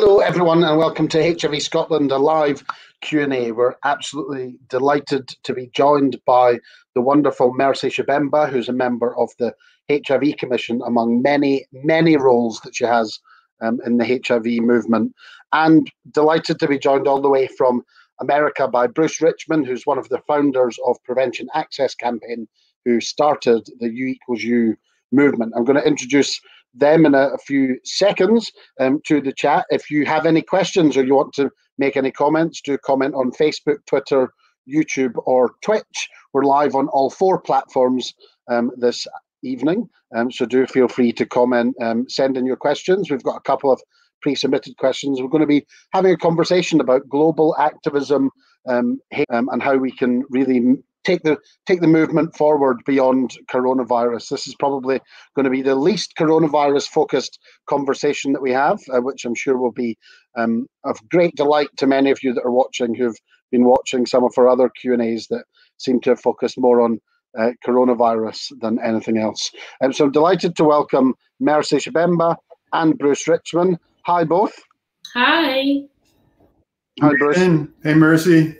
Hello, everyone, and welcome to HIV Scotland, a live Q&A. We're absolutely delighted to be joined by the wonderful Mercy Shibemba, who's a member of the HIV Commission, among many, many roles that she has um, in the HIV movement. And delighted to be joined all the way from America by Bruce Richman, who's one of the founders of Prevention Access Campaign, who started the U equals U movement. I'm going to introduce them in a, a few seconds um, to the chat. If you have any questions or you want to make any comments, do comment on Facebook, Twitter, YouTube, or Twitch. We're live on all four platforms um, this evening, um, so do feel free to comment, um, send in your questions. We've got a couple of pre-submitted questions. We're going to be having a conversation about global activism um, um, and how we can really take the take the movement forward beyond coronavirus. This is probably going to be the least coronavirus focused conversation that we have, uh, which I'm sure will be um, of great delight to many of you that are watching who've been watching some of our other Q and A's that seem to have focused more on uh, coronavirus than anything else. Um, so I'm delighted to welcome Mercy Shibemba and Bruce Richman. Hi, both. Hi. Hi, Bruce. Hey, Mercy.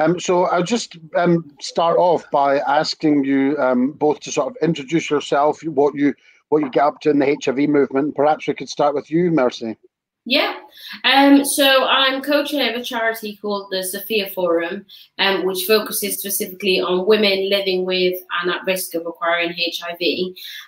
Um, so I'll just um, start off by asking you um, both to sort of introduce yourself, what you what you get up to in the HIV movement. Perhaps we could start with you, Mercy. Yeah. Um, so I'm co-chair of a charity called the Sophia Forum, um, which focuses specifically on women living with and at risk of acquiring HIV.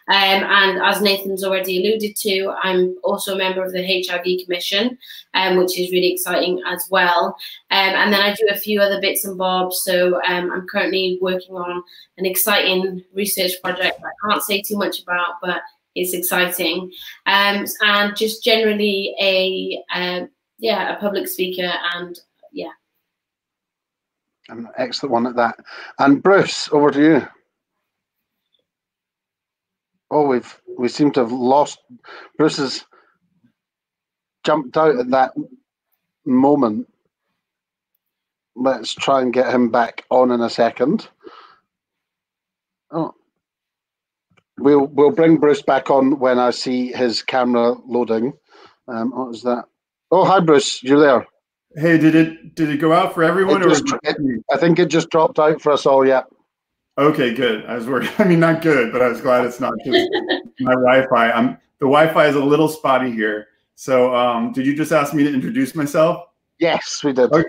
Um, and as Nathan's already alluded to, I'm also a member of the HIV Commission, um, which is really exciting as well. Um, and then I do a few other bits and bobs. So um, I'm currently working on an exciting research project I can't say too much about, but is exciting, um, and just generally a uh, yeah a public speaker and yeah. An excellent one at that. And Bruce, over to you. Oh, we've we seem to have lost. Bruce has jumped out at that moment. Let's try and get him back on in a second. Oh, We'll we'll bring Bruce back on when I see his camera loading. Um, what was that? Oh, hi, Bruce. You're there? Hey, did it did it go out for everyone? Just, it, I think it just dropped out for us all. Yeah. Okay, good. I was worried. I mean, not good, but I was glad it's not just my Wi-Fi. I'm the Wi-Fi is a little spotty here. So, um, did you just ask me to introduce myself? Yes, we did. Okay.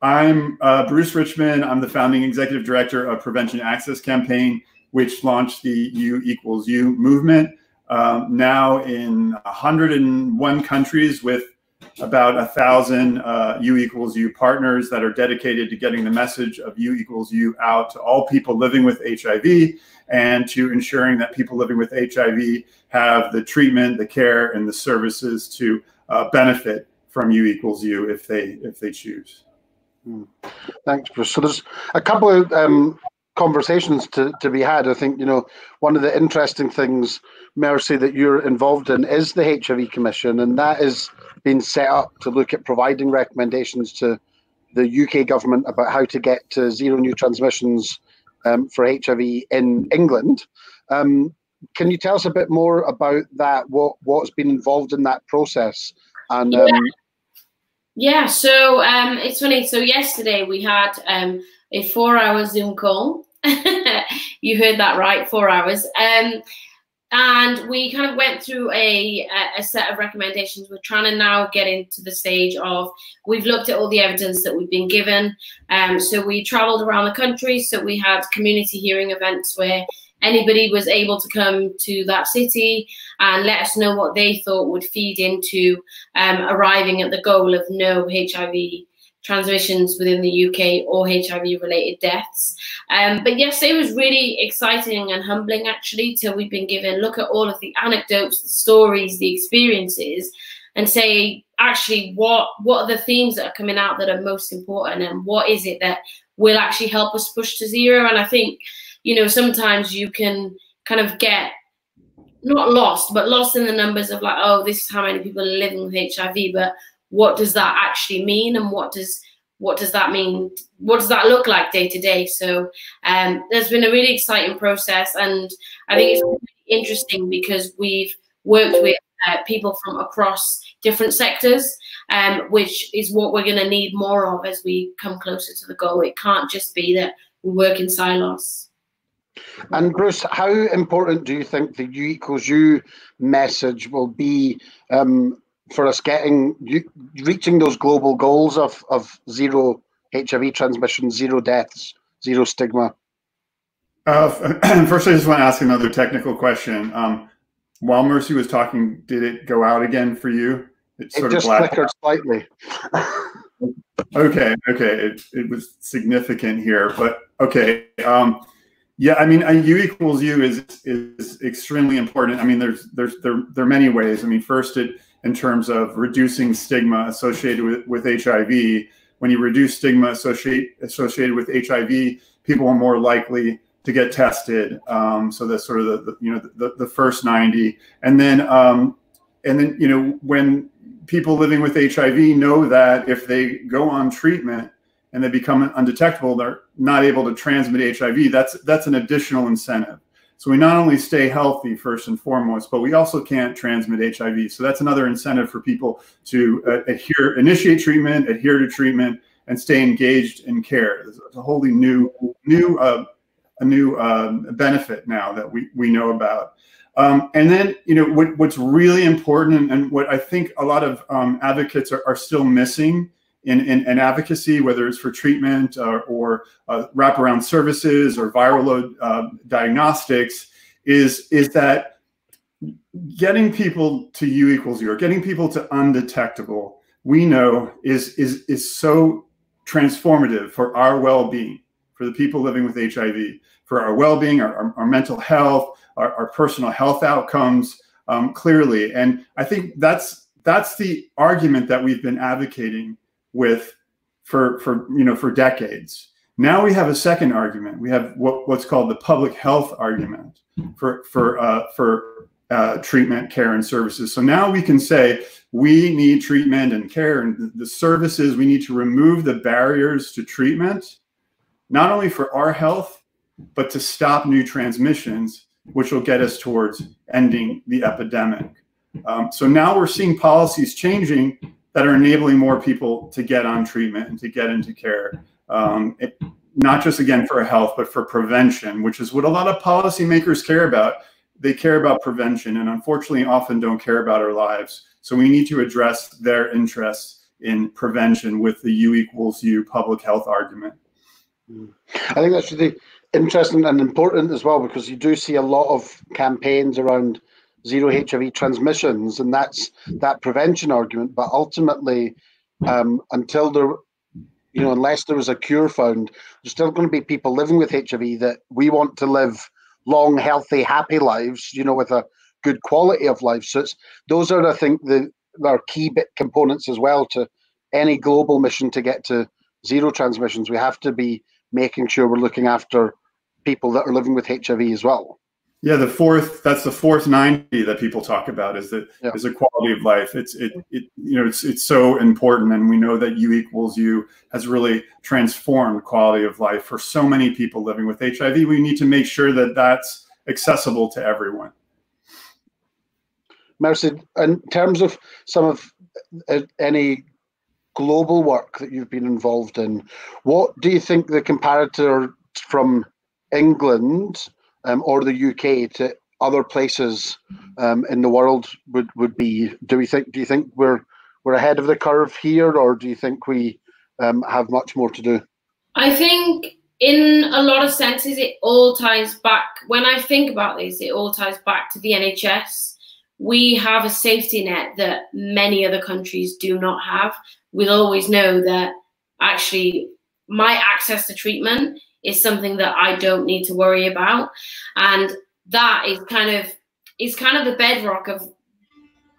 I'm uh, Bruce Richman. I'm the founding executive director of Prevention Access Campaign which launched the U equals U movement. Um, now in 101 countries with about a thousand uh, U equals U partners that are dedicated to getting the message of U equals U out to all people living with HIV and to ensuring that people living with HIV have the treatment, the care, and the services to uh, benefit from U equals U if they if they choose. Hmm. Thanks, Bruce. So there's a couple of um, conversations to, to be had. I think, you know, one of the interesting things, Mercy, that you're involved in is the HIV Commission, and that is being set up to look at providing recommendations to the UK government about how to get to zero new transmissions um, for HIV in England. Um, can you tell us a bit more about that? What what's been involved in that process? And yeah, um, yeah so um, it's funny. So yesterday we had um, a four-hour Zoom call you heard that right, four hours. Um, and we kind of went through a, a set of recommendations. We're trying to now get into the stage of we've looked at all the evidence that we've been given. Um, so we traveled around the country. So we had community hearing events where anybody was able to come to that city and let us know what they thought would feed into um, arriving at the goal of no HIV transmissions within the UK or HIV related deaths. Um, but yes, it was really exciting and humbling actually till we've been given look at all of the anecdotes, the stories, the experiences, and say actually what what are the themes that are coming out that are most important and what is it that will actually help us push to zero. And I think, you know, sometimes you can kind of get not lost, but lost in the numbers of like, oh, this is how many people are living with HIV, but what does that actually mean and what does what does that mean what does that look like day to day so um, there's been a really exciting process and i think it's interesting because we've worked with uh, people from across different sectors, um, which is what we're going to need more of as we come closer to the goal. It can't just be that we work in silos. And Bruce, how important do you think the U equals U message will be um, for us getting reaching those global goals of of zero HIV transmission, zero deaths, zero stigma? Uh, first, I just want to ask another technical question. Um, while Mercy was talking, did it go out again for you? It, it just flickered slightly. okay, okay, it, it was significant here, but okay. Um, yeah, I mean, U equals U is is extremely important. I mean, there's there's there there are many ways. I mean, first, it in terms of reducing stigma associated with, with HIV. When you reduce stigma associate, associated with HIV, people are more likely to get tested. Um, so that's sort of the, the you know the, the, first 90, and then um, and then you know when people living with HIV know that if they go on treatment and they become undetectable, they're not able to transmit HIV. That's that's an additional incentive. So we not only stay healthy first and foremost, but we also can't transmit HIV. So that's another incentive for people to uh, adhere, initiate treatment, adhere to treatment, and stay engaged in care. It's a wholly new, new, uh, a new um, benefit now that we we know about. Um, and then, you know, what, what's really important and what I think a lot of um, advocates are, are still missing in, in, in, advocacy, whether it's for treatment uh, or uh, wraparound services or viral load uh, diagnostics, is, is that getting people to U equals or getting people to undetectable, we know is, is, is so transformative for our well-being, for the people living with HIV, for our well-being, our, our, our mental health, our, our personal health outcomes um, clearly. And I think that's that's the argument that we've been advocating with for for you know for decades. Now we have a second argument. We have what, what's called the public health argument for for uh, for uh, treatment, care, and services. So now we can say we need treatment and care and the services. We need to remove the barriers to treatment, not only for our health, but to stop new transmissions, which will get us towards ending the epidemic. Um, so now we're seeing policies changing that are enabling more people to get on treatment and to get into care. Um, it, not just again for health, but for prevention, which is what a lot of policymakers care about. They care about prevention and unfortunately often don't care about our lives. So we need to address their interests in prevention with the U equals U public health argument. I think that's really interesting and important as well because you do see a lot of campaigns around zero HIV transmissions, and that's that prevention argument. But ultimately, um, until there, you know, unless there was a cure found, there's still going to be people living with HIV that we want to live long, healthy, happy lives. You know, with a good quality of life. So it's those are, I think, the our key bit components as well to any global mission to get to zero transmissions. We have to be making sure we're looking after people that are living with HIV as well. Yeah, the fourth that's the fourth 90 that people talk about is that yeah. is a quality of life. It's it it you know it's it's so important and we know that U equals U has really transformed quality of life for so many people living with HIV. We need to make sure that that's accessible to everyone. Mercy, in terms of some of uh, any global work that you've been involved in, what do you think the comparator from England um, or the UK to other places um, in the world would, would be? Do we think? Do you think we're we're ahead of the curve here, or do you think we um, have much more to do? I think in a lot of senses it all ties back. When I think about this, it all ties back to the NHS. We have a safety net that many other countries do not have. We'll always know that actually my access to treatment is something that I don't need to worry about. And that is kind of is kind of the bedrock of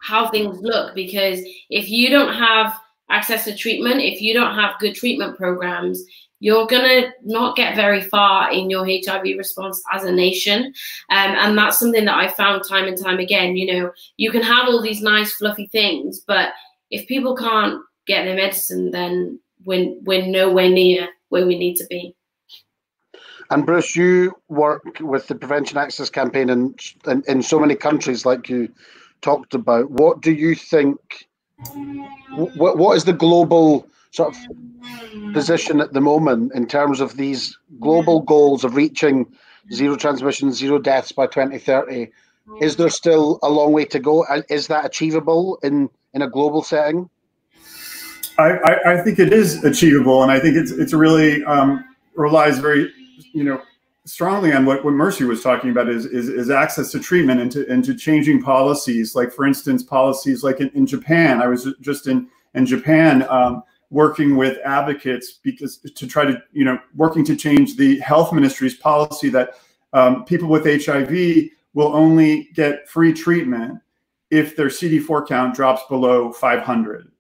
how things look because if you don't have access to treatment, if you don't have good treatment programs, you're gonna not get very far in your HIV response as a nation. Um, and that's something that I found time and time again. You know, you can have all these nice fluffy things, but if people can't get their medicine, then we're, we're nowhere near where we need to be. And Bruce, you work with the Prevention Access Campaign in, in, in so many countries, like you talked about. What do you think what, what is the global sort of position at the moment in terms of these global goals of reaching zero transmission, zero deaths by 2030? Is there still a long way to go? Is that achievable in, in a global setting? I, I, think it is achievable, and I think it's it's really um, relies very, you know, strongly on what, what Mercy was talking about is, is, is access to treatment and to, and to changing policies. Like, for instance, policies like in, in Japan. I was just in, in Japan um, working with advocates because to try to, you know, working to change the health ministry's policy that um, people with HIV will only get free treatment if their CD4 count drops below 500.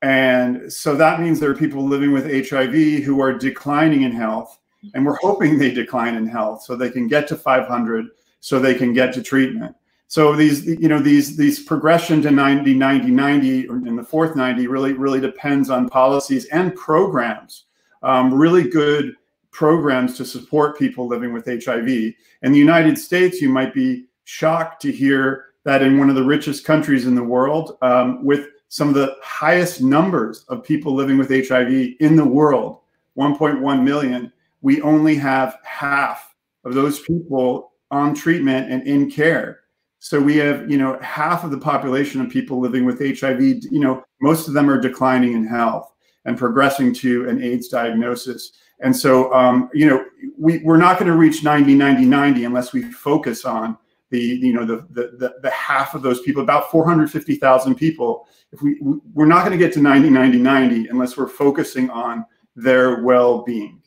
And so that means there are people living with HIV who are declining in health and we're hoping they decline in health so they can get to 500 so they can get to treatment. So these you know these these progression to 90 90 90 or in the fourth 90 really really depends on policies and programs. Um, really good programs to support people living with hiv in the united states you might be shocked to hear that in one of the richest countries in the world um, with some of the highest numbers of people living with hiv in the world 1.1 million we only have half of those people on treatment and in care. So we have, you know, half of the population of people living with HIV, you know, most of them are declining in health and progressing to an AIDS diagnosis. And so, um, you know, we, we're not going to reach 90, 90, 90 unless we focus on the, you know, the, the, the, the half of those people, about 450,000 people. If we, we're not going to get to 90, 90, 90 unless we're focusing on their well-being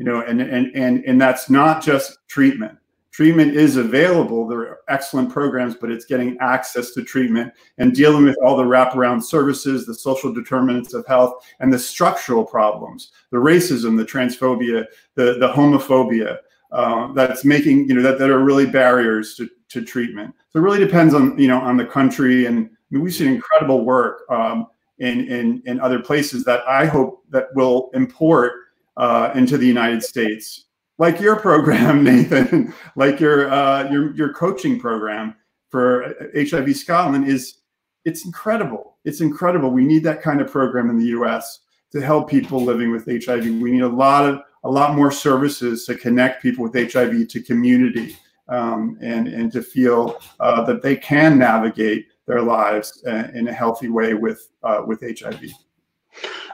you know, and and and and that's not just treatment. Treatment is available. There are excellent programs, but it's getting access to treatment and dealing with all the wraparound services, the social determinants of health, and the structural problems, the racism, the transphobia, the the homophobia uh, that's making you know that, that are really barriers to, to treatment. So it really depends on you know on the country, and I mean, we've seen incredible work um, in in in other places that I hope that will import uh, into the United States, like your program, Nathan, like your uh, your your coaching program for HIV Scotland is it's incredible. It's incredible. We need that kind of program in the U.S. to help people living with HIV. We need a lot of a lot more services to connect people with HIV to community um, and and to feel uh, that they can navigate their lives uh, in a healthy way with uh, with HIV.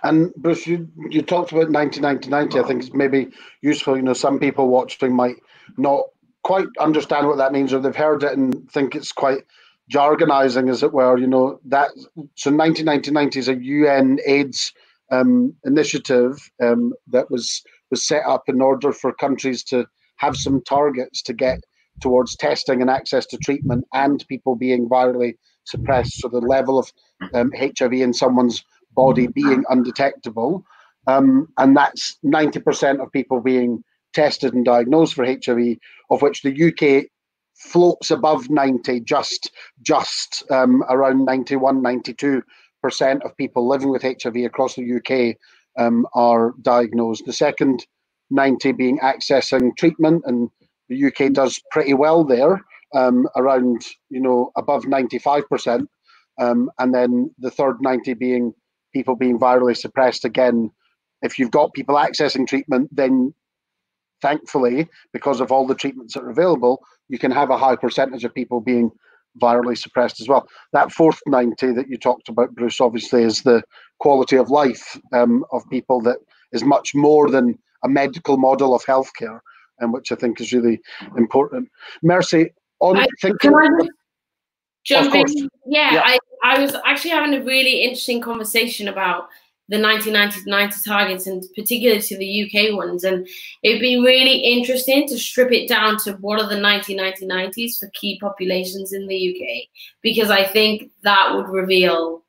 And Bruce, you you talked about 1990. I think it's maybe useful. You know, some people watching might not quite understand what that means, or they've heard it and think it's quite jargonizing, as it were. You know that. So 1990 is a UNAIDS um, initiative um, that was was set up in order for countries to have some targets to get towards testing and access to treatment and people being virally suppressed. So the level of um, HIV in someone's body being undetectable. Um, and that's 90% of people being tested and diagnosed for HIV, of which the UK floats above 90, just just um, around 91, 92 percent of people living with HIV across the UK um, are diagnosed. The second 90 being accessing treatment, and the UK does pretty well there, um, around you know above 95 percent, um, and then the third 90 being people being virally suppressed again. If you've got people accessing treatment, then thankfully, because of all the treatments that are available, you can have a high percentage of people being virally suppressed as well. That fourth 90 that you talked about, Bruce, obviously is the quality of life um, of people that is much more than a medical model of healthcare, and which I think is really important. Mercy, on I, thinking. Jump in. Yeah, yeah, I, I was actually having a really interesting conversation about the 1990 targets and particularly to the UK ones. And it'd be really interesting to strip it down to what are the 1990 90s for key populations in the UK, because I think that would reveal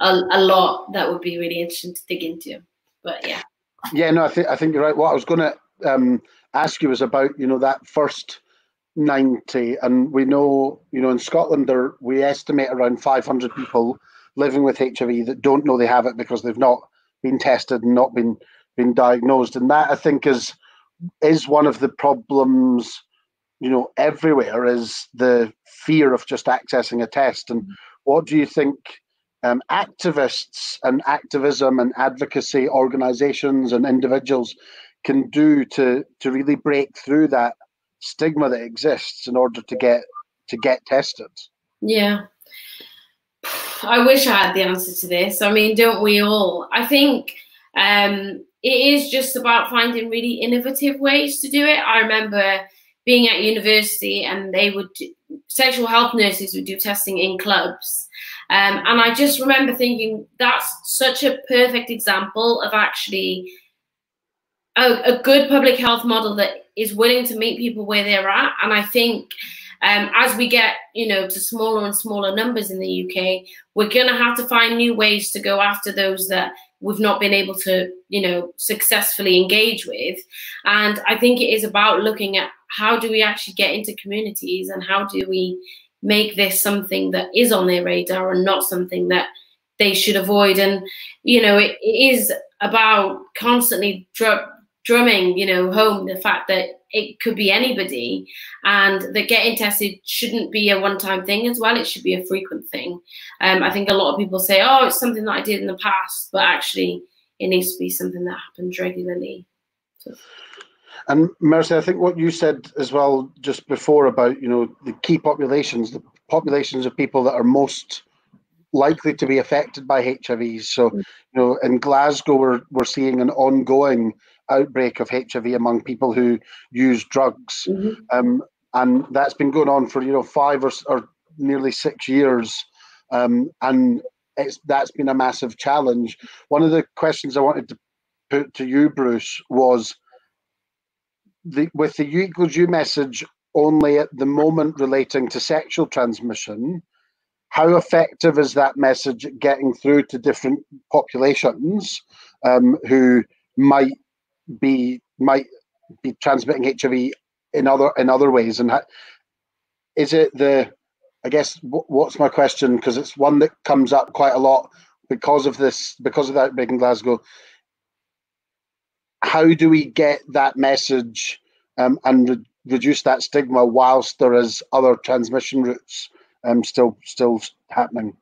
a, a lot that would be really interesting to dig into. But yeah. Yeah, no, I think I think you're right. What I was going to um, ask you was about you know that first 90 and we know you know in scotland there we estimate around 500 people living with hiv that don't know they have it because they've not been tested and not been been diagnosed. And that i think is is one of the problems you know everywhere is the fear of just accessing a test. And what do you think um, activists and activism and advocacy organizations and individuals can do to to really break through that stigma that exists in order to get to get tested? Yeah. I wish I had the answer to this. I mean, don't we all? I think um, it is just about finding really innovative ways to do it. I remember being at university and they would do, sexual health nurses would do testing in clubs. Um, and I just remember thinking that's such a perfect example of actually a, a good public health model that is willing to meet people where they're at. And I think um, as we get, you know, to smaller and smaller numbers in the UK, we're going to have to find new ways to go after those that we've not been able to, you know, successfully engage with. And I think it is about looking at how do we actually get into communities and how do we make this something that is on their radar and not something that they should avoid. And, you know, it, it is about constantly drumming, you know, home the fact that it could be anybody and that getting tested shouldn't be a one-time thing as well it should be a frequent thing um, i think a lot of people say oh it's something that i did in the past but actually it needs to be something that happens regularly so. and mercy i think what you said as well just before about you know the key populations the populations of people that are most likely to be affected by hiv so you know in glasgow we're, we're seeing an ongoing outbreak of HIV among people who use drugs, mm-hmm. um, and that's been going on for you know five or, or nearly six years, um, and it's that's been a massive challenge. One of the questions I wanted to put to you, Bruce, was the with the U equals U message only at the moment relating to sexual transmission. How effective is that message getting through to different populations um, who might be might be transmitting HIV in other in other ways? And is it the? I guess what's my question because it's one that comes up quite a lot because of this because of that outbreak in Glasgow. How do we get that message um, and re- reduce that stigma whilst there is other transmission routes um, still still happening?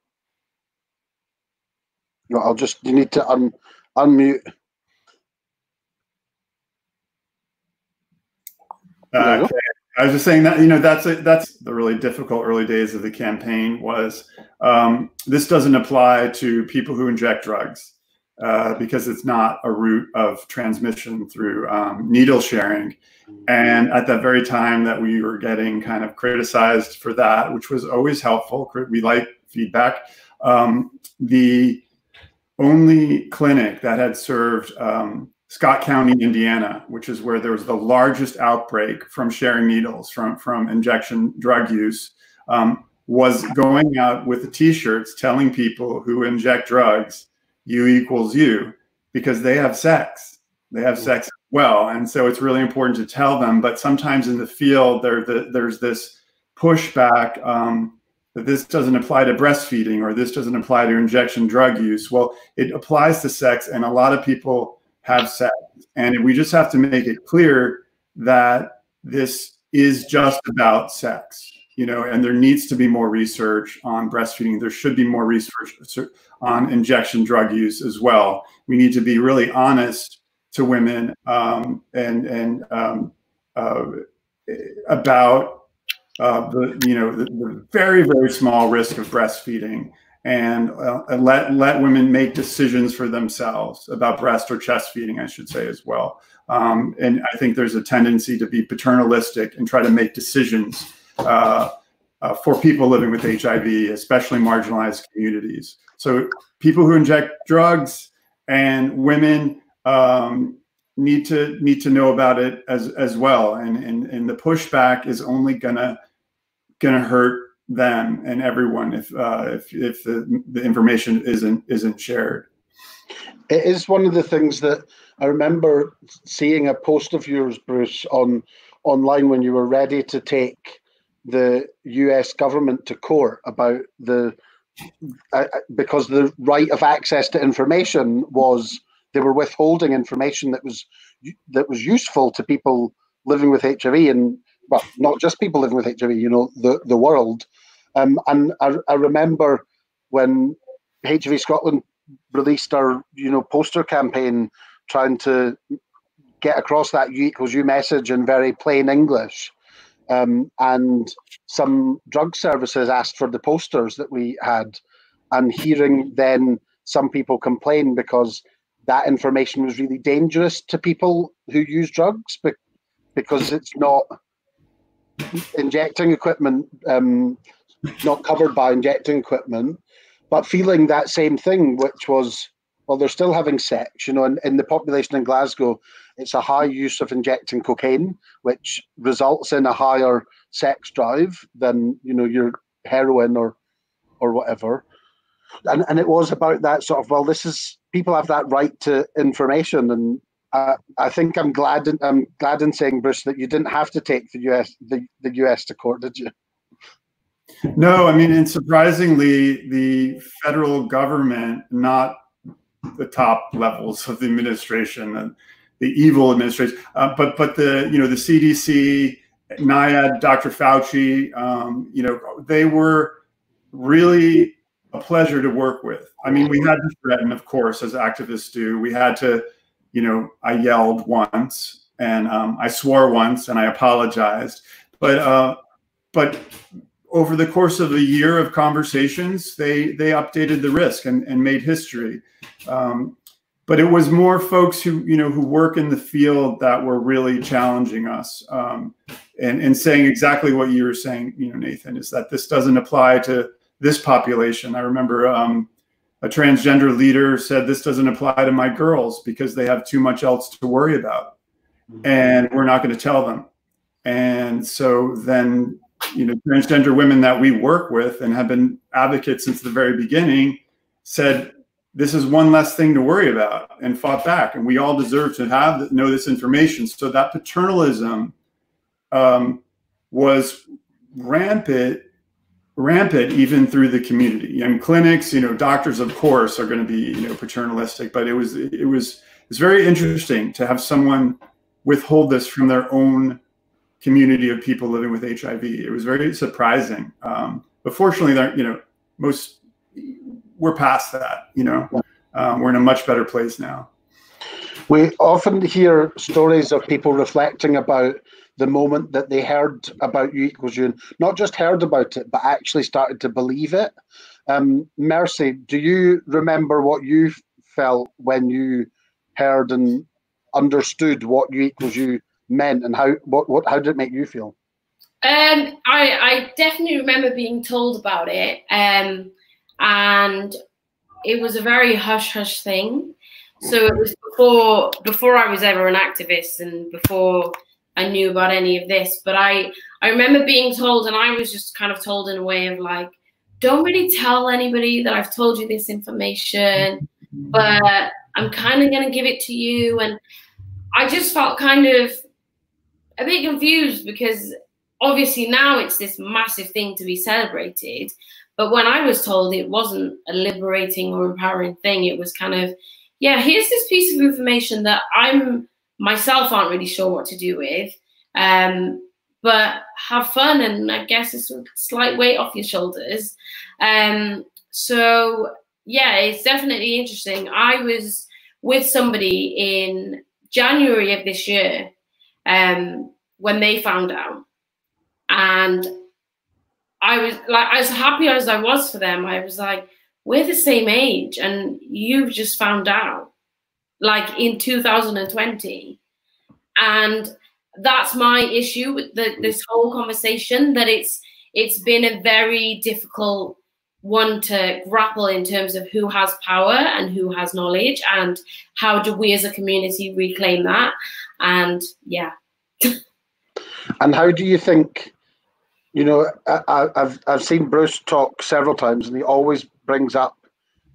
I'll just you need to un, unmute. Uh, okay. I was just saying that you know that's a, that's the really difficult early days of the campaign was um, this doesn't apply to people who inject drugs uh, because it's not a route of transmission through um, needle sharing. And at that very time that we were getting kind of criticized for that, which was always helpful, we like feedback. Um, the only clinic that had served um, Scott County, Indiana, which is where there was the largest outbreak from sharing needles from, from injection drug use, um, was going out with the t-shirts telling people who inject drugs, you equals you, because they have sex. They have sex well. And so it's really important to tell them. But sometimes in the field, there, the, there's this pushback um, that this doesn't apply to breastfeeding or this doesn't apply to injection drug use. Well, it applies to sex. And a lot of people have sex. And we just have to make it clear that this is just about sex, you know, and there needs to be more research on breastfeeding. There should be more research on injection drug use as well. We need to be really honest to women um, and and um, uh, about uh, the you know the, the, very very small risk of breastfeeding and, uh, let let women make decisions for themselves about breast or chest feeding, I should say as well. Um, and I think there's a tendency to be paternalistic and try to make decisions uh, uh, for people living with HIV, especially marginalized communities. So people who inject drugs and women um, need to need to know about it as as well. And and, and the pushback is only gonna gonna hurt them and everyone if uh, if if the, the information isn't isn't shared. It is one of the things that I remember seeing a post of yours, Bruce, on online when you were ready to take the U.S. government to court about the uh, because the right of access to information was they were withholding information that was that was useful to people living with HIV and well, not just people living with HIV, you know, the the world. Um, and I, I remember when HIV Scotland released our you know poster campaign trying to get across that U equals U message in very plain English. Um, and some drug services asked for the posters that we had, and hearing then some people complain because that information was really dangerous to people who use drugs because it's not injecting equipment, um, not covered by injecting equipment, but feeling that same thing, which was, well, they're still having sex. You know, in, in the population in Glasgow, it's a high use of injecting cocaine, which results in a higher sex drive than you know your heroin or or whatever. And and it was about that sort of well, this is people have that right to information, and uh, I think I'm glad in, I'm glad in saying Bruce that you didn't have to take the US the, the US to court, did you? No, I mean, and surprisingly, the federal government, not the top levels of the administration, and the evil administration, uh, but but the you know the CDC, NIAID, Dr. Fauci, um, you know, they were really a pleasure to work with. I mean, we had to threaten, of course, as activists do. We had to, you know, I yelled once and um, I swore once and I apologized, but uh, but over the course of a year of conversations, they they updated the risk and, and made history. Um, but it was more folks who you know who work in the field that were really challenging us um, and and saying exactly what you were saying. You know, Nathan, is that this doesn't apply to this population. I remember um, a transgender leader said this doesn't apply to my girls because they have too much else to worry about, mm-hmm. and we're not going to tell them. And so then you know, transgender women that we work with and have been advocates since the very beginning said, this is one less thing to worry about and fought back. And we all deserve to have know this information. So that paternalism um, was rampant, rampant even through the community. And clinics, you know, doctors, of course, are going to be, you know, paternalistic. But it was it was it's very interesting to have someone withhold this from their own community of people living with HIV. It was very surprising. Um, but fortunately, you know, most we're past that. You know, um, we're in a much better place now. We often hear stories of people reflecting about the moment that they heard about U equals you, not just heard about it, but actually started to believe it. Um, Mercy, do you remember what you felt when you heard and understood what U equals U meant and how what, what how did it make you feel? Um, I, I definitely remember being told about it, um, and it was a very hush hush thing. So it was before before I was ever an activist and before I knew about any of this. But I I remember being told, and I was just kind of told in a way of like, don't really tell anybody that I've told you this information, but I'm kind of gonna give it to you. And I just felt kind of a bit confused because obviously now it's this massive thing to be celebrated. But when I was told it wasn't a liberating or empowering thing, it was kind of, yeah, here's this piece of information that I'm myself aren't really sure what to do with. Um, but have fun and I guess it's a slight weight off your shoulders. Um, so yeah, it's definitely interesting. I was with somebody in January of this year um, when they found out. And I was like, as happy as I was for them, I was like, we're the same age and you've just found out like in 2020. And that's my issue with the, this whole conversation that it's it's been a very difficult one to grapple in terms of who has power and who has knowledge and how do we as a community reclaim that and yeah and how do you think? You know, I, have I've seen Bruce talk several times, and he always brings up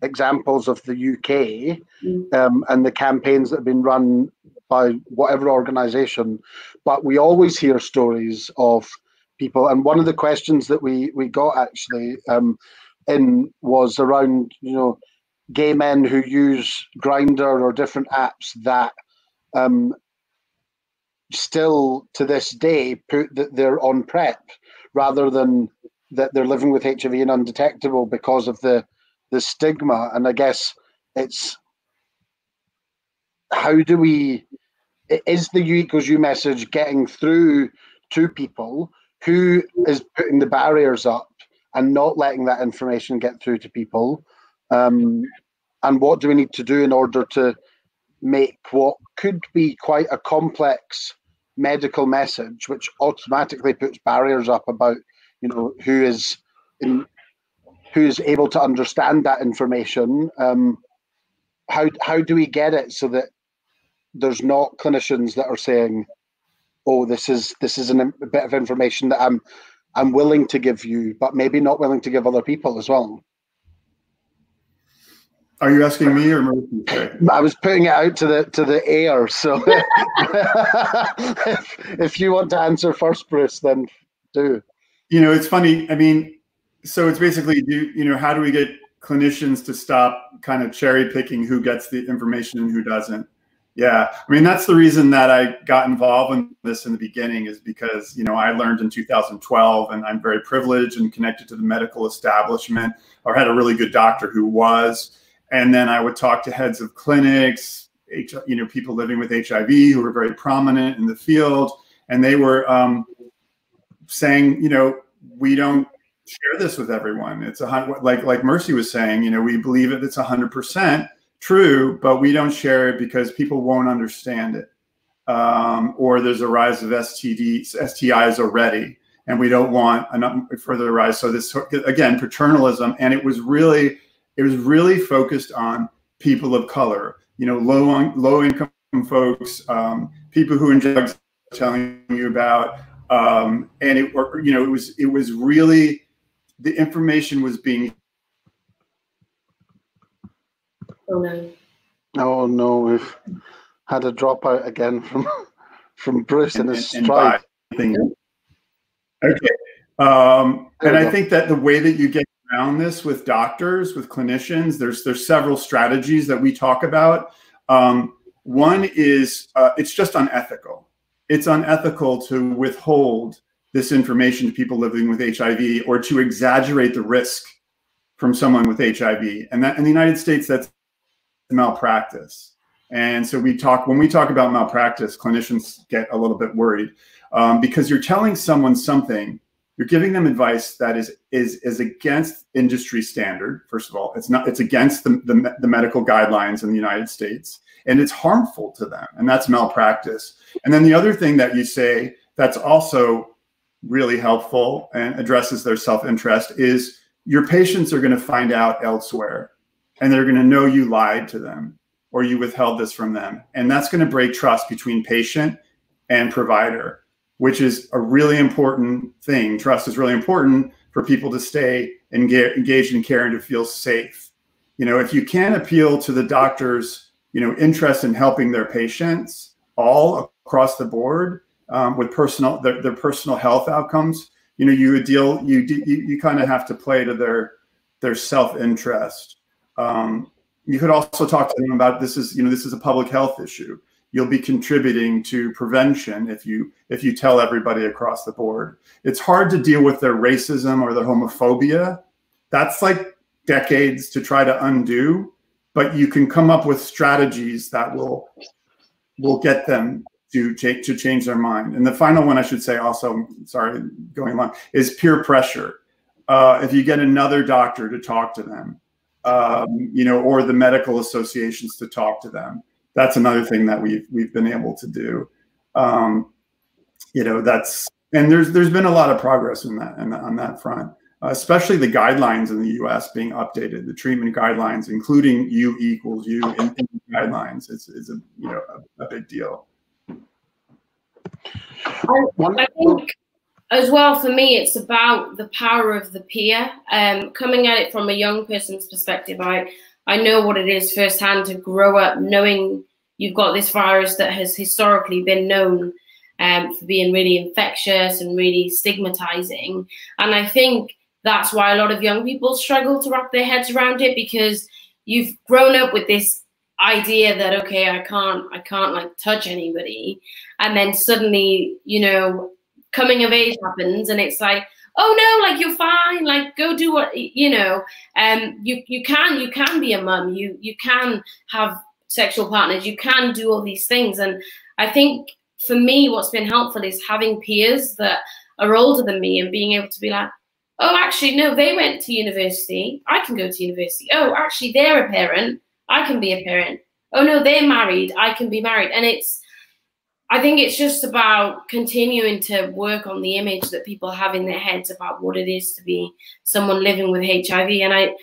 examples of the UK mm. um, and the campaigns that have been run by whatever organisation. But we always hear stories of people, and one of the questions that we we got actually um, in was around you know gay men who use Grindr or different apps that um, still to this day put that they're on PrEP rather than that they're living with HIV and undetectable because of the the stigma, and I guess it's how do we is the U equals U message getting through to people who is putting the barriers up and not letting that information get through to people. Um, and what do we need to do in order to make what could be quite a complex medical message which automatically puts barriers up about you know who is in, who is able to understand that information um, how how do we get it so that there's not clinicians that are saying, "Oh, this is this is an, a bit of information that I'm I'm willing to give you, but maybe not willing to give other people as well." Are you asking me or I was putting it out to the to the air. So if, if you want to answer first, Bruce, then do. You know, it's funny. I mean, so it's basically do you know how do we get clinicians to stop kind of cherry picking who gets the information and who doesn't? Yeah, I mean that's the reason that I got involved in this in the beginning is because you know I learned in 2012, and I'm very privileged and connected to the medical establishment, or had a really good doctor who was, and then I would talk to heads of clinics, you know, people living with HIV who were very prominent in the field, and they were um, saying, you know, we don't share this with everyone. It's a like like Mercy was saying, you know, we believe it. It's hundred percent true, but we don't share it because people won't understand it. Um, or there's a rise of STDs, STIs already, and we don't want a further rise. So this again, paternalism, and it was really, it was really focused on people of color, you know, low on, low income folks, um, people who enjoy telling you about, um, and it, you know, it was it was really the information was being Oh no. Oh no, we've had a dropout again from from Bruce and, and his strike. Okay. Um, and I think that the way that you get around this with doctors, with clinicians, there's there's several strategies that we talk about. Um, one is uh, it's just unethical. It's unethical to withhold this information to people living with HIV or to exaggerate the risk from someone with HIV. And that in the United States, that's malpractice. And so we talk when we talk about malpractice, clinicians get a little bit worried um, because you're telling someone something, you're giving them advice that is is is against industry standard. First of all, it's not it's against the, the, the medical guidelines in the United States, and it's harmful to them, and that's malpractice. And then the other thing that you say that's also really helpful and addresses their self interest is your patients are going to find out elsewhere and they're going to know you lied to them or you withheld this from them. And that's going to break trust between patient and provider, which is a really important thing. Trust is really important for people to stay engaged in care and to feel safe. You know, if you can't appeal to the doctor's, you know, interest in helping their patients all across the board um, with personal their, their personal health outcomes, you know, you would deal you you, you kind of have to play to their their self interest um, you could also talk to them about this is you know this is a public health issue. You'll be contributing to prevention if you if you tell everybody across the board. It's hard to deal with their racism or their homophobia. That's like decades to try to undo, but you can come up with strategies that will will get them to take to change their mind. And the final one I should say also, sorry, going on, is peer pressure. Uh, if you get another doctor to talk to them, um, you know, or the medical associations to talk to them. That's another thing that we've we've been able to do. Um, you know, that's and there's there's been a lot of progress in that in, on that front, uh, especially the guidelines in the U.S. being updated, the treatment guidelines, including U equals U in, in guidelines, is is a you know a, a big deal. I think as well for me it's about the power of the peer. Um, coming at it from a young person's perspective i i know what it is firsthand to grow up knowing you've got this virus that has historically been known um, for being really infectious and really stigmatizing. And i think that's why a lot of young people struggle to wrap their heads around it because you've grown up with this idea that okay i can't i can't like touch anybody. And then suddenly you know coming of age happens and it's like oh no, like you're fine, like go do what you know. Um, you you can you can be a mum, you you can have sexual partners, you can do all these things, and I think for me, what's been helpful is having peers that are older than me and being able to be like, oh, actually, no, they went to university. I can go to university. Oh, actually, they're a parent. I can be a parent. Oh, no, they're married. I can be married. And it's, I think it's just about continuing to work on the image that people have in their heads about what it is to be someone living with HIV. And I,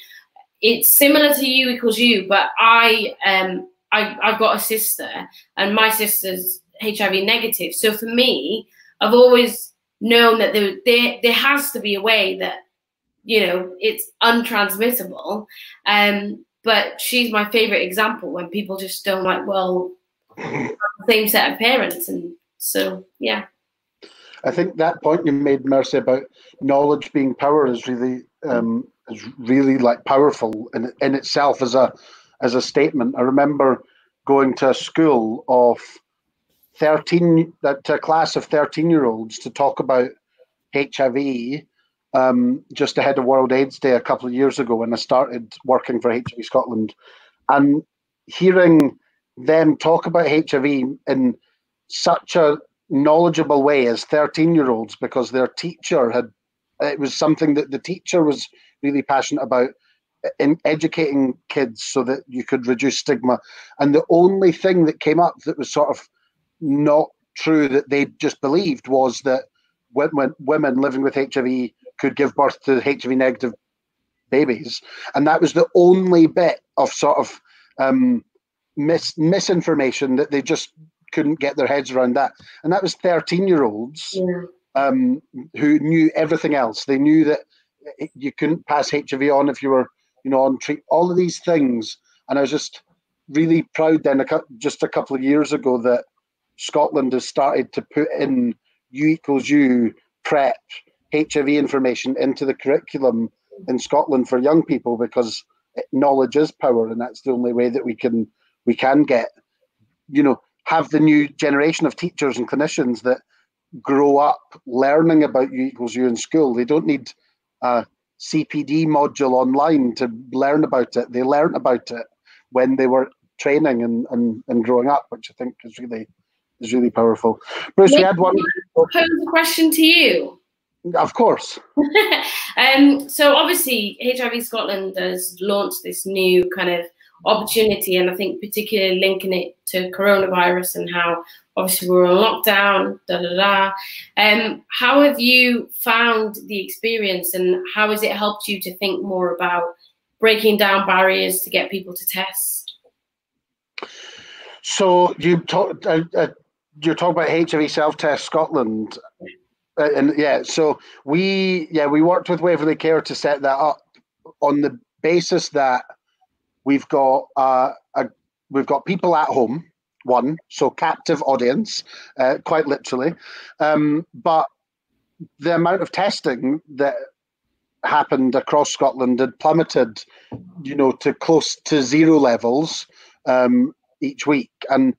it's similar to you equals you, but I, um, I, I've got a sister, and my sister's HIV negative. So for me, I've always known that there, there, there has to be a way that, you know, it's untransmittable. Um, but she's my favorite example when people just don't like, well, same set of parents. And so, yeah. I think that point you made, Mercy, about knowledge being power is really um, is really like powerful in in itself as a as a statement. I remember going to a school of 13 that a class of 13 year olds to talk about HIV um, just ahead of World AIDS Day a couple of years ago when I started working for HIV Scotland, and hearing them talk about HIV in such a knowledgeable way as 13 year olds because their teacher had it was something that the teacher was really passionate about in educating kids so that you could reduce stigma. And the only thing that came up that was sort of not true that they just believed was that when women living with HIV could give birth to HIV negative babies, and that was the only bit of sort of um, mis- misinformation that they just couldn't get their heads around that, and that was thirteen year olds yeah. um, who knew everything else. They knew that you couldn't pass HIV on if you were, you know, on treat. All of these things, and I was just really proud then, a, just a couple of years ago, that Scotland has started to put in U equals U PrEP HIV information into the curriculum in Scotland for young people because knowledge is power, and that's the only way that we can we can get, you know, have the new generation of teachers and clinicians that grow up learning about U equals U in school. They don't need a CPD module online to learn about it. They learn about it when they were training and, and, and growing up, which I think is really is really powerful. Bruce, we had one. Pose a question to you. Of course. um, so obviously, HIV Scotland has launched this new kind of opportunity, and I think particularly linking it to coronavirus and how obviously we're on lockdown, da da da. Um, how have you found the experience, and how has it helped you to think more about breaking down barriers to get people to test? So you talk, uh, uh, you're talking about HIV self test Scotland, uh, and yeah, so we yeah we worked with Waverley Care to set that up on the basis that we've got uh, a we've got people at home one so captive audience uh, quite literally. Um, but the amount of testing that happened across Scotland had plummeted you know to close to zero levels um, each week. And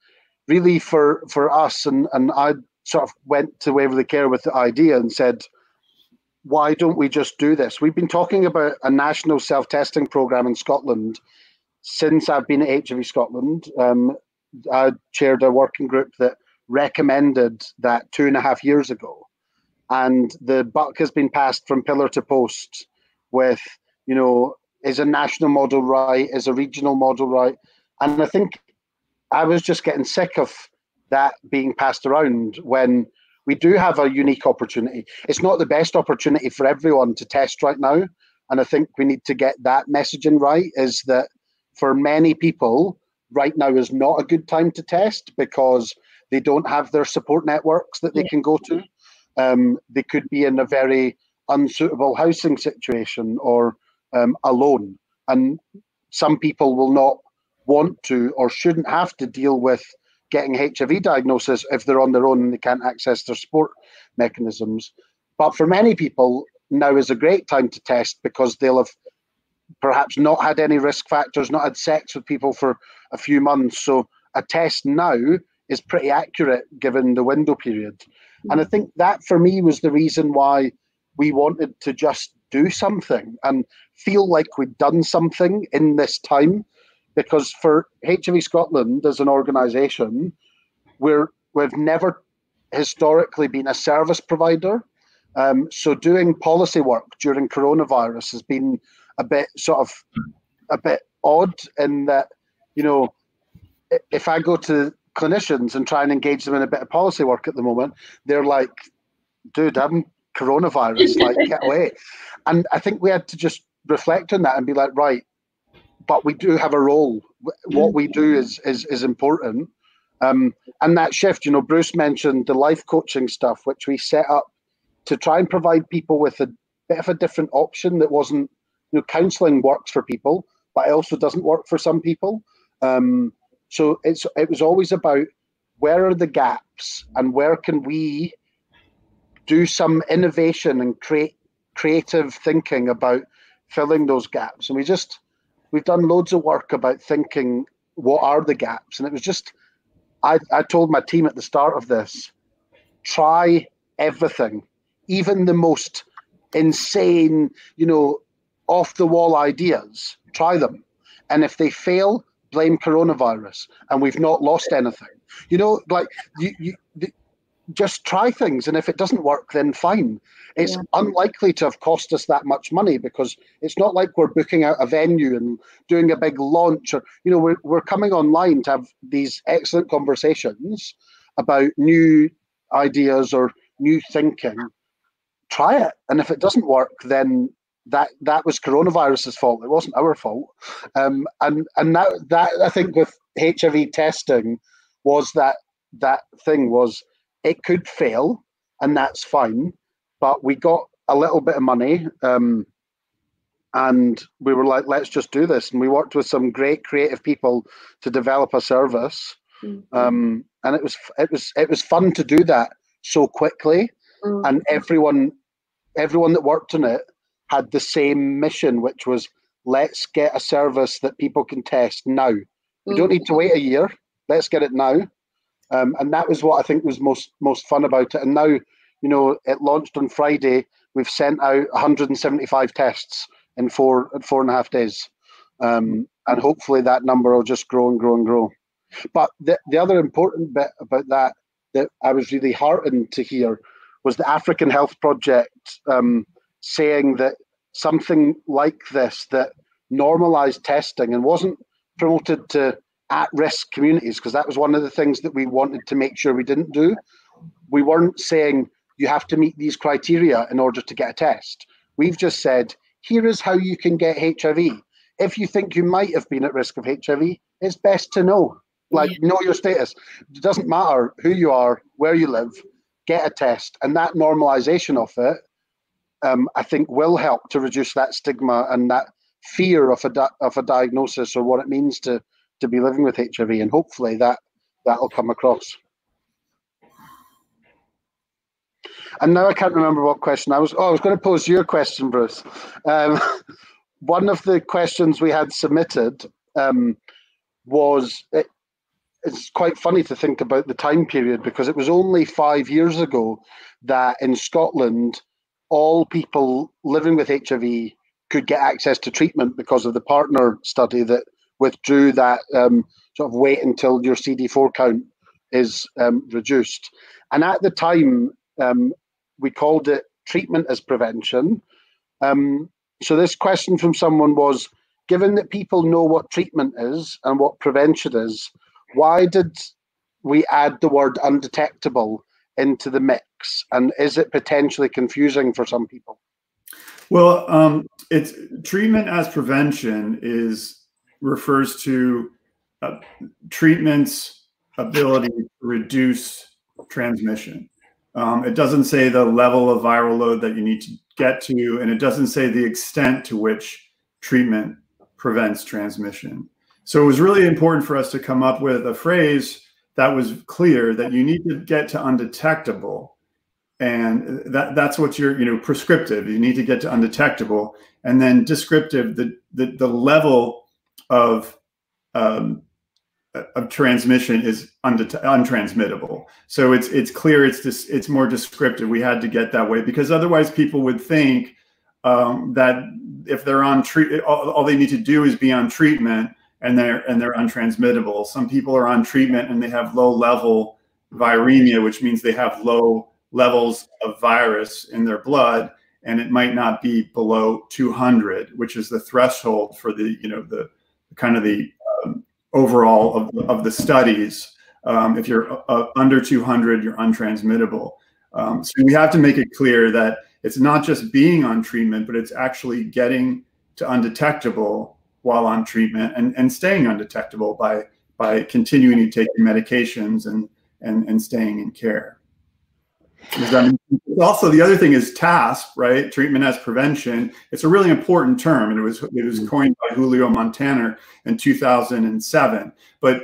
really for for us and and I sort of went to Waverley Care with the idea and said why don't we just do this? We've been talking about a national self-testing program in Scotland since I've been at HIV Scotland um, I chaired a working group that recommended that two and a half years ago and the buck has been passed from pillar to post with you know is a national model right is a regional model right and I think I was just getting sick of that being passed around when we do have a unique opportunity. It's not the best opportunity for everyone to test right now. And I think we need to get that messaging right is that for many people, right now is not a good time to test because they don't have their support networks that they yeah. can go to. Um, they could be in a very unsuitable housing situation or um, alone. And some people will not want to or shouldn't have to deal with getting HIV diagnosis if they're on their own and they can't access their support mechanisms. But for many people, now is a great time to test because they'll have perhaps not had any risk factors, not had sex with people for a few months. So a test now is pretty accurate given the window period. And I think that for me was the reason why we wanted to just do something and feel like we'd done something in this time. Because for HIV Scotland as an organisation, we're we've never historically been a service provider. Um, so doing policy work during coronavirus has been a bit sort of a bit odd in that, you know, if I go to clinicians and try and engage them in a bit of policy work at the moment, they're like, dude, I'm coronavirus, like get away. And I think we had to just reflect on that and be like, right, but we do have a role. What we do is is is important. Um, and that shift, you know, Bruce mentioned the life coaching stuff, which we set up to try and provide people with a bit of a different option that wasn't, know, counselling works for people, but it also doesn't work for some people. Um, so it's it was always about where are the gaps and where can we do some innovation and create creative thinking about filling those gaps. And we just we've done loads of work about thinking what are the gaps. And it was just I, I told my team at the start of this, try everything, even the most insane, you know, off the wall ideas. Try them. And if they fail, blame coronavirus. And we've not lost anything. You know, like you, you just try things and if it doesn't work then fine it's yeah. unlikely to have cost us that much money because it's not like we're booking out a venue and doing a big launch or you know we're, we're coming online to have these excellent conversations about new ideas or new thinking try it and if it doesn't work then that that was coronavirus's fault it wasn't our fault um, and and that that i think with hiv testing was that that thing was it could fail, and that's fine. But we got a little bit of money, um, and we were like, let's just do this. And we worked with some great creative people to develop a service, mm-hmm. um, and it was it was it was fun to do that so quickly, mm-hmm. and everyone everyone that worked on it had the same mission, which was let's get a service that people can test now. We mm-hmm. don't need to wait a year. Let's get it now. Um, and that was what I think was most most fun about it. And now, you know, it launched on Friday. We've sent out 175 tests in four four and a half days, um, and hopefully that number will just grow and grow and grow. But the the other important bit about that that I was really heartened to hear was the African Health Project um, saying that something like this that normalized testing and wasn't promoted to at risk communities because that was one of the things that we wanted to make sure we didn't do. We weren't saying you have to meet these criteria in order to get a test. We've just said, here is how you can get HIV. If you think you might have been at risk of HIV, it's best to know. Like, yeah. know your status. It doesn't matter who you are, where you live, get a test. And that normalization of it, um, I think, will help to reduce that stigma and that fear of a, di- of a diagnosis or what it means to to be living with HIV, and hopefully that that'll come across. And now I can't remember what question I was. Oh, I was going to pose your question, Bruce. Um, one of the questions we had submitted um, was it, it's quite funny to think about the time period because it was only five years ago that in Scotland all people living with HIV could get access to treatment because of the partner study that withdrew that um, sort of wait until your CD4 count is um, reduced. And at the time, um, we called it treatment as prevention. Um, so this question from someone was, given that people know what treatment is and what prevention is, why did we add the word undetectable into the mix? And is it potentially confusing for some people? Well, um, it's treatment as prevention is refers to uh, treatment's ability to reduce transmission. Um, it doesn't say the level of viral load that you need to get to, and it doesn't say the extent to which treatment prevents transmission. So it was really important for us to come up with a phrase that was clear that you need to get to undetectable. And that, that's what you're, you know, prescriptive. You need to get to undetectable. And then descriptive, the, the, the level of um, of transmission is untransmittable. So it's it's clear it's just it's more descriptive. We had to get that way because otherwise people would think um, that if they're on treat, all, all, they need to do is be on treatment and they're and they're untransmittable. Some people are on treatment and they have low level viremia, which means they have low levels of virus in their blood, and it might not be below 200, which is the threshold for the you know the kind of the um, overall of, of the studies. Um, if you're uh, under 200, you're untransmittable. Um, so we have to make it clear that it's not just being on treatment, but it's actually getting to undetectable while on treatment and, and staying undetectable by by continuing to take medications and and, and staying in care. also, the other thing is TASP, right? Treatment as prevention. It's a really important term, and it was it was mm-hmm. coined by Julio Montaner in 2007. But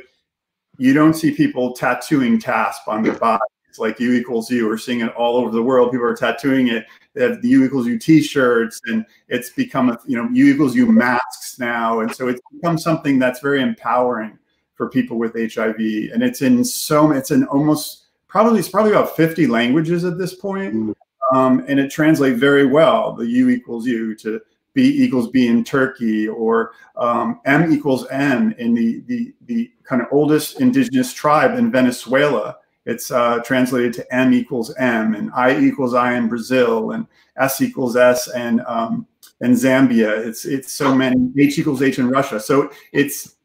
you don't see people tattooing TASP on their body. It's like U equals U. We're seeing it all over the world. People are tattooing it. They have the U equals U T-shirts, and it's become a you know U equals U masks now, and so it's become something that's very empowering for people with HIV, and it's in so it's in almost probably it's probably about 50 languages at this point, mm. um, and it translates very well. The U equals U to B equals B in Turkey, or um, M equals M in the the the kind of oldest indigenous tribe in Venezuela it's uh, translated to M equals M, and I equals I in Brazil, and S equals S, and um, and Zambia. It's it's so many H equals H in Russia. So it's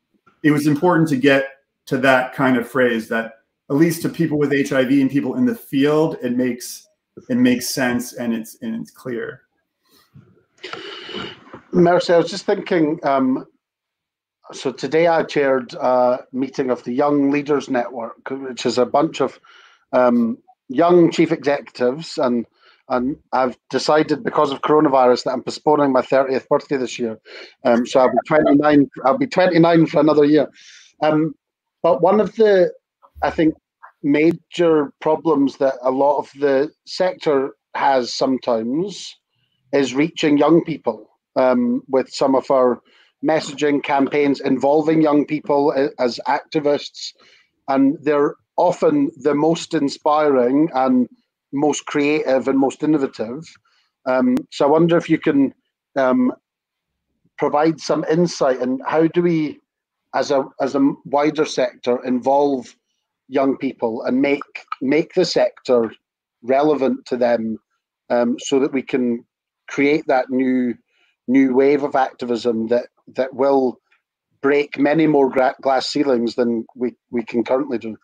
it was important to get to that kind of phrase that at least to people with HIV and people in the field, it makes it makes sense and it's and it's clear. Mercy, I was just thinking. Um, so today I chaired a meeting of the Young Leaders Network, which is a bunch of um, young chief executives, and and I've decided because of coronavirus that I'm postponing my 30th birthday this year. Um, so I'll be 29. I'll be 29 for another year. Um, but one of the, I think, major problems that a lot of the sector has sometimes is reaching young people um, with some of our messaging campaigns involving young people as activists, and they're often the most inspiring and most creative and most innovative. Um, so I wonder if you can um, provide some insight and in how do we, as a as a wider sector, involve young people and make make the sector relevant to them, um, so that we can create that new new wave of activism that that will break many more glass ceilings than we, we can currently do?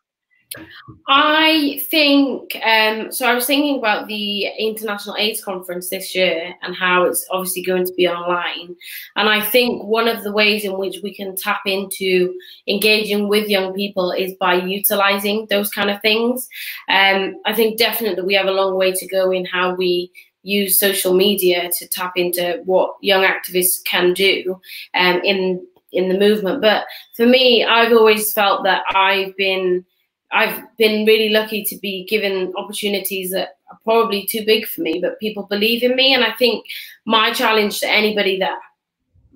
I think um, so. I was thinking about the International AIDS Conference this year and how it's obviously going to be online. And I think one of the ways in which we can tap into engaging with young people is by utilizing those kind of things. Um, I think definitely we have a long way to go in how we use social media to tap into what young activists can do um, in in the movement. But for me, I've always felt that I've been I've been really lucky to be given opportunities that are probably too big for me, but people believe in me. And I think my challenge to anybody that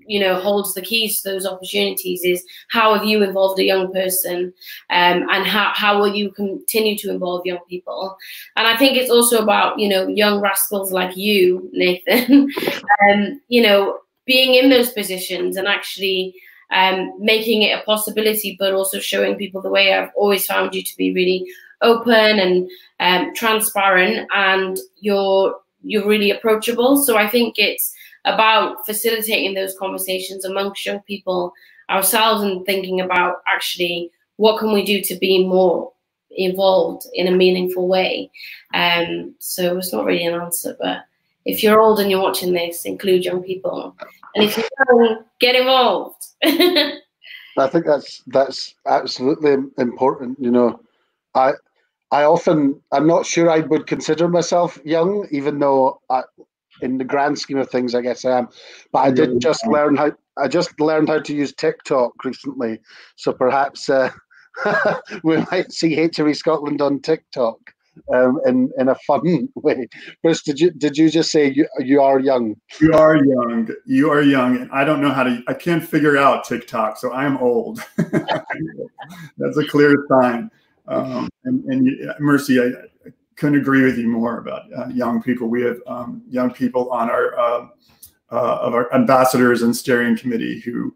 you know holds the keys to those opportunities is how have you involved a young person um, and how, how will you continue to involve young people? And i think it's also about you know young rascals like you nathan um, you know being in those positions and actually um, making it a possibility but also showing people the way. I've always found you to be really open and um, transparent and you're you're really approachable. So i think it's about facilitating those conversations amongst young people ourselves and thinking about actually what can we do to be more involved in a meaningful way. Um, so it's not really an answer, but if you're old and you're watching this, include young people, and if you don't, get involved. I think that's that's absolutely important. You know, I I often I'm not sure I would consider myself young, even though I, in the grand scheme of things, I guess I am. But I did just learn how I just learned how to use TikTok recently, so perhaps uh, we might see HIV Scotland on TikTok um, in in a fun way. Bruce, did you did you just say you you are young? You are young. You are young, and I don't know how to. I can't figure out TikTok, so I am old. That's a clear sign. Um, and, and Mercy, I, couldn't agree with you more about uh, young people. We have um, young people on our uh, uh, of our ambassadors and steering committee who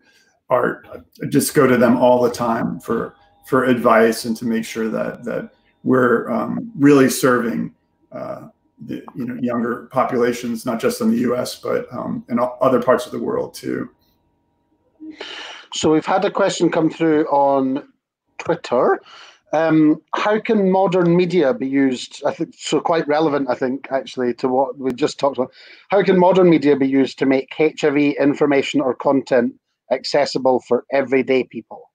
are just go to them all the time for for advice and to make sure that that we're um, really serving uh, the you know younger populations, not just in the U.S. but um, in other parts of the world too. So we've had a question come through on Twitter. Um, how can modern media be used? I think so. Quite relevant, I think, actually, to what we just talked about. How can modern media be used to make HIV information or content accessible for everyday people?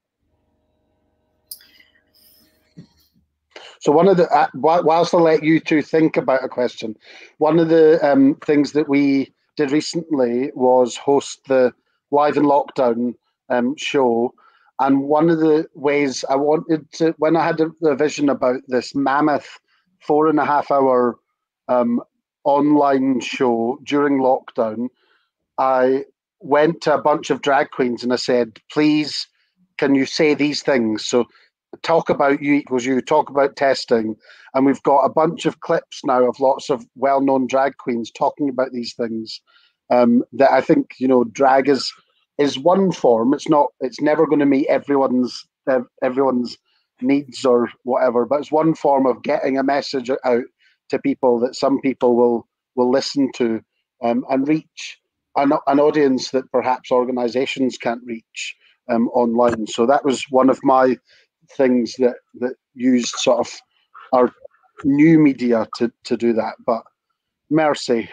So one of the uh, whilst I let you two think about a question, one of the um, things that we did recently was host the live in lockdown um, show, and one of the ways I wanted to, when I had the vision about this mammoth four and a half hour um, online show during lockdown, I went to a bunch of drag queens and I said, please, can you say these things? So talk about you equals you, talk about testing, and we've got a bunch of clips now of lots of well-known drag queens talking about these things. Um, that I think you know, drag is is one form. It's not. It's never going to meet everyone's everyone's needs or whatever, but it's one form of getting a message out to people that some people will will listen to um, and reach an, an audience that perhaps organizations can't reach um, online. So that was one of my things that that used sort of our new media to to do that. But Mercy,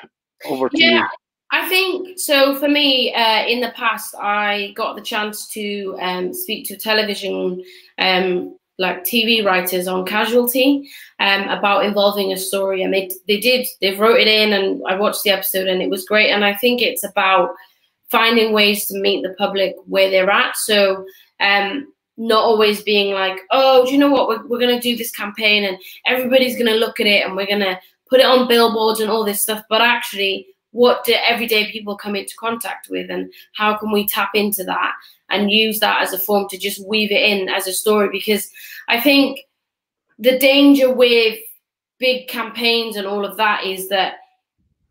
over to yeah. I think so. For me, uh, in the past, I got the chance to um, speak to television, um, like TV writers on Casualty, um, about involving a story, and they they did. They wrote it in, and I watched the episode, and it was great. And I think it's about finding ways to meet the public where they're at. So um, not always being like, oh, do you know what? We're, we're going to do this campaign and everybody's going to look at it and we're going to put it on billboards and all this stuff. But actually, what do everyday people come into contact with and how can we tap into that and use that as a form to just weave it in as a story? Because I think the danger with big campaigns and all of that is that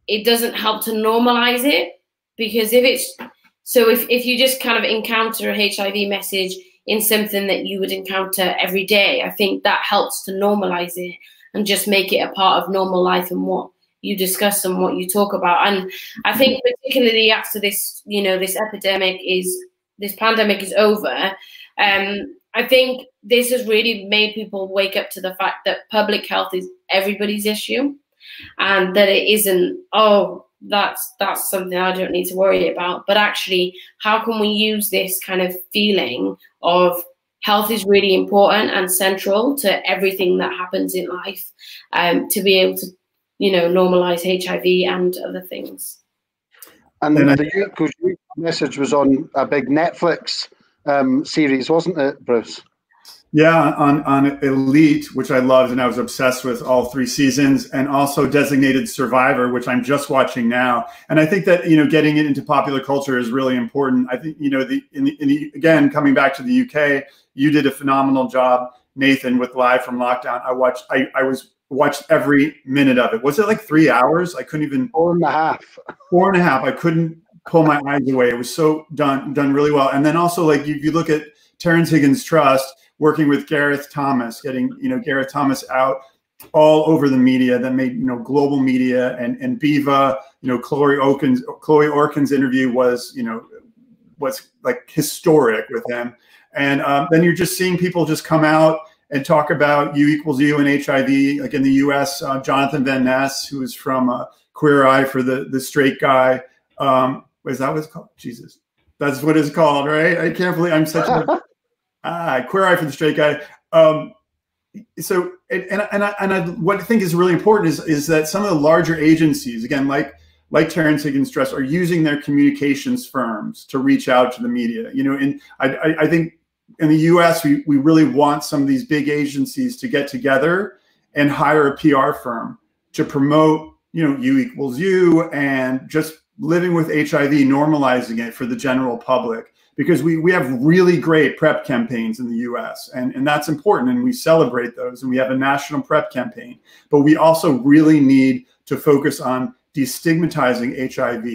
it doesn't help to normalize it because if it's so if, if you just kind of encounter a hiv message in something that you would encounter every day. I think that helps to normalize it and just make it a part of normal life and what you discuss and what you talk about. And I think particularly after this, you know, this epidemic is this pandemic is over. Um, I think this has really made people wake up to the fact that public health is everybody's issue and that it isn't, oh, that's that's something I don't need to worry about. But actually, how can we use this kind of feeling of health is really important and central to everything that happens in life um, to be able to, you know, normalize HIV and other things. And then the message was on a big Netflix um, series, wasn't it, Bruce? Yeah, on, on Elite, which I loved and I was obsessed with all three seasons, and also Designated Survivor, which I'm just watching now. And I think that you know getting it into popular culture is really important. I think you know the in the, in the again coming back to the UK, you did a phenomenal job, Nathan, with Live from Lockdown. I watched I, I was watched every minute of it. Was it like three hours? I couldn't even four and a half. Four and a half. I couldn't pull my eyes away. It was so done done really well. And then also like you, you look at Terrence Higgins Trust working with Gareth Thomas, getting you know Gareth Thomas out all over the media that made you know global media and and BHIVA, you know Chloe Orkins Chloe Orkin's interview was you know was like historic with him, and um, then you're just seeing people just come out and talk about U equals U and HIV. Like in the U.S., uh, Jonathan Van Ness, who is from uh, Queer Eye for the the straight guy. Um, is that what it's called? Jesus, that's what it's called, right? I can't believe I'm such a Ah, queer eye for the straight guy. Um, so, and and, I, and I, what I think is really important is is that some of the larger agencies, again, like like Terrence Higgins Trust, are using their communications firms to reach out to the media. You know, and I, I, I think in the U.S. we we really want some of these big agencies to get together and hire a PR firm to promote, you know, U equals U and just living with HIV, normalizing it for the general public. Because we, we have really great PrEP campaigns in the US, and, and that's important, and we celebrate those, and we have a national PrEP campaign. But we also really need to focus on destigmatizing HIV,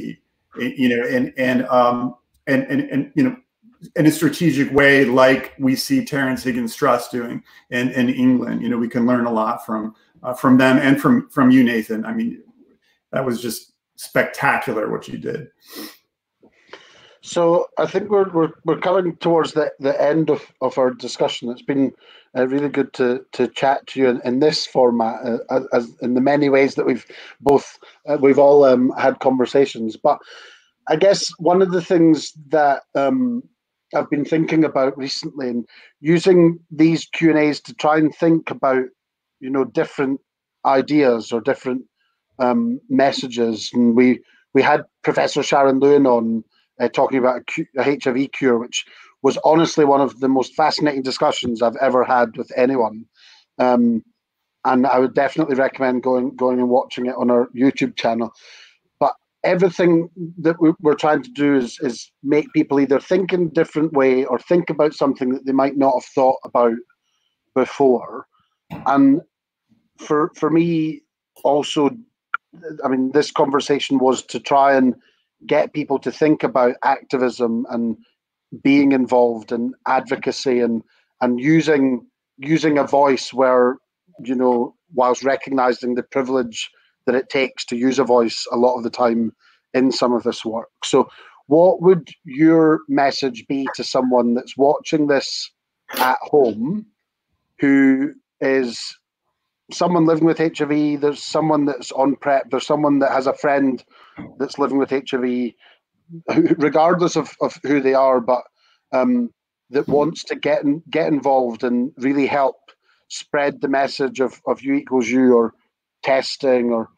you know, and and um, and and, and you know, in a strategic way, like we see Terrence Higgins Trust doing in, in England. You know, we can learn a lot from uh, from them and from from you, Nathan. I mean, that was just spectacular what you did. So I think we're we're, we're coming towards the, the end of, of our discussion. It's been uh, really good to to chat to you in, in this format, uh, as, as, in the many ways that we've both uh, we've all um, had conversations. But I guess one of the things that um, I've been thinking about recently and using these Q and A's to try and think about you know different ideas or different um, messages. And we we had Professor Sharon Lewin on uh, talking about a, Q, a HIV cure, which was honestly one of the most fascinating discussions I've ever had with anyone. Um, and I would definitely recommend going going and watching it on our YouTube channel. Everything that we're trying to do is is make people either think in a different way or think about something that they might not have thought about before. And for for me, also I mean, this conversation was to try and get people to think about activism and being involved in advocacy and and using using a voice where you know whilst recognizing the privilege that it takes to use a voice a lot of the time in some of this work. So what would your message be to someone that's watching this at home who is someone living with HIV, there's someone that's on PrEP, there's someone that has a friend that's living with HIV, regardless of, of who they are, but um, that wants to get in, get involved and really help spread the message of, of U equals you or testing or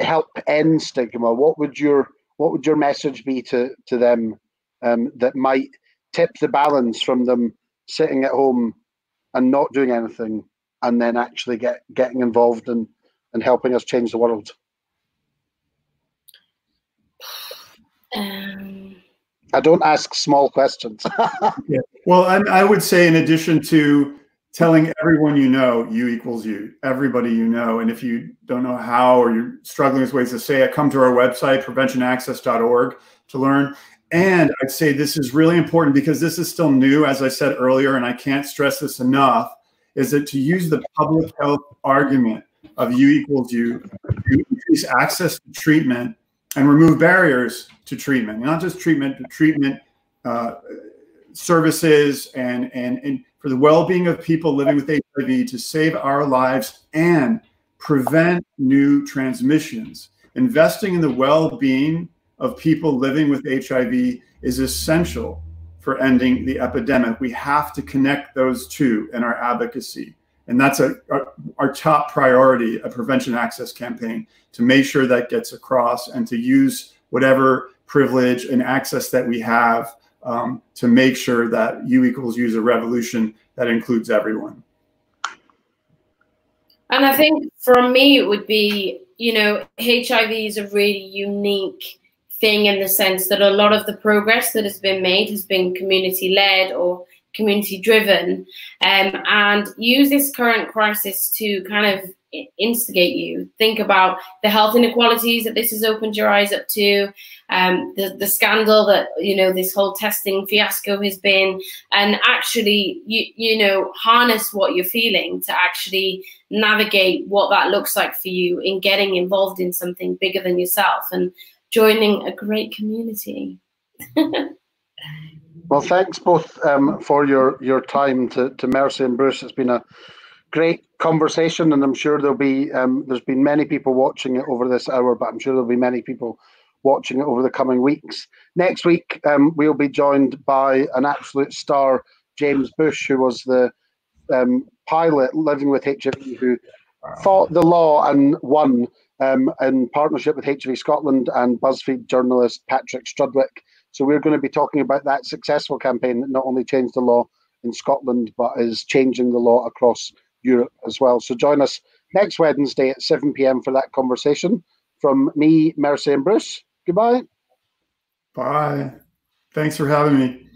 help end stigma. What would your what would your message be to to them um, that might tip the balance from them sitting at home and not doing anything and then actually get getting involved and and helping us change the world? Um, I don't ask small questions. yeah. Well, I, I would say, in addition to telling everyone you know, you equals you, everybody you know. And if you don't know how or you're struggling with ways to say it, come to our website, preventionaccess.org, to learn. And I'd say this is really important because this is still new, as I said earlier, and I can't stress this enough is that to use the public health argument of you equals you to increase access to treatment and remove barriers to treatment, not just treatment, but treatment uh, services and, and, and for the well-being of people living with HIV to save our lives and prevent new transmissions. Investing in the well-being of people living with HIV is essential for ending the epidemic. We have to connect those two in our advocacy. And that's a, our, our top priority, a prevention access campaign, to make sure that gets across and to use whatever privilege and access that we have um, to make sure that U equals U is a revolution that includes everyone. And I think for me, it would be, you know, HIV is a really unique thing in the sense that a lot of the progress that has been made has been community led or community driven um, and use this current crisis to kind of instigate you think about the health inequalities that this has opened your eyes up to um, the, the scandal that you know this whole testing fiasco has been and actually you you know harness what you're feeling to actually navigate what that looks like for you in getting involved in something bigger than yourself and joining a great community. well, thanks both um, for your your time to, to Mercy and Bruce. It's been a great conversation, and I'm sure there'll be um, there's been many people watching it over this hour, but I'm sure there'll be many people watching it over the coming weeks. Next week, um, we'll be joined by an absolute star, James Bush, who was the um, pilot living with HIV who fought the law and won um, in partnership with HIV Scotland and BuzzFeed journalist Patrick Strudwick. So we're going to be talking about that successful campaign that not only changed the law in Scotland, but is changing the law across Europe as well. So join us next Wednesday at 7 p.m. for that conversation. From me, Mercy and Bruce, goodbye. Bye. Thanks for having me.